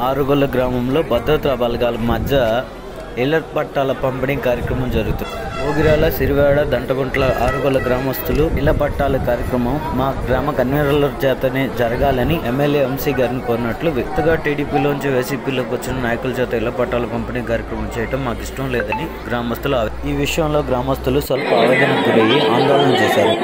ఆరుగొల్ల గ్రామంలో భద్రతా బలగాల మధ్య ఇళ్ళ పట్టాల పంపిణీ కార్యక్రమం జరుగుతుంది ఓగిరాల సిరివాడ దంటగుంట్ల ఆరుగొల్ల గ్రామస్తులు ఇళ్ళ పట్టాల కార్యక్రమం మా గ్రామ కన్వీనర్ల చేతనే జరగాలని ఎమ్మెల్యే ఎంసీ గారిని కోరినట్లు వ్యక్తిగా టీడీపీలోంచి వైసీపీలోకి వచ్చిన నాయకుల చేత ఇళ్ళ పట్టాల పంపిణీ కార్యక్రమం చేయడం మాకు ఇష్టం లేదని గ్రామస్తులు ఈ విషయంలో గ్రామస్తులు స్వల్ప ఆవేదనకు గురయ్యి ఆందోళన చేశారు.